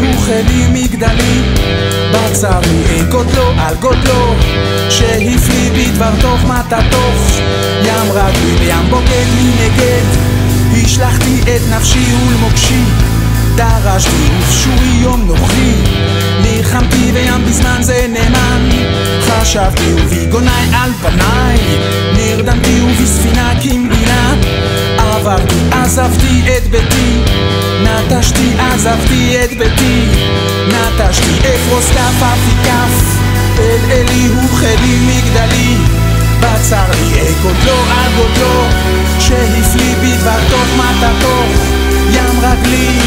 וכלי מגדלי. בצר אין גודלו על גודלו. שהפליא בדבר תוך מטתוך ים רגלי לים בוגד מנגד השלכתי את נפשי ולמוקשי. דרשתי ופשורי יום נוכרי. נלחמתי וים בזמן זה נאמן. חשבתי וביגוני על פניי. נרדמתי ובספינה עברתי עזבתי את ביתי נטשתי עזבתי את ביתי נטשתי אפרוס כף אף כף אל אלי וכלי מגדלי. בצר לי אה גודלו על גודלו שהפליא בדבר תוך מטתוך ים רגלי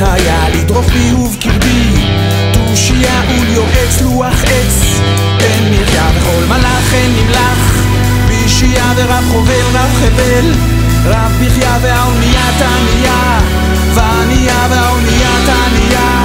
מהיה לדרוך בי ובקרבי, תושייה וליועץ לוח עץ, אין מריה וכל מלאך אין נמלך, בישייה ורב חובל רב חבל, רב בחייה והאונייה תנייה, וענייה והאונייה וענייה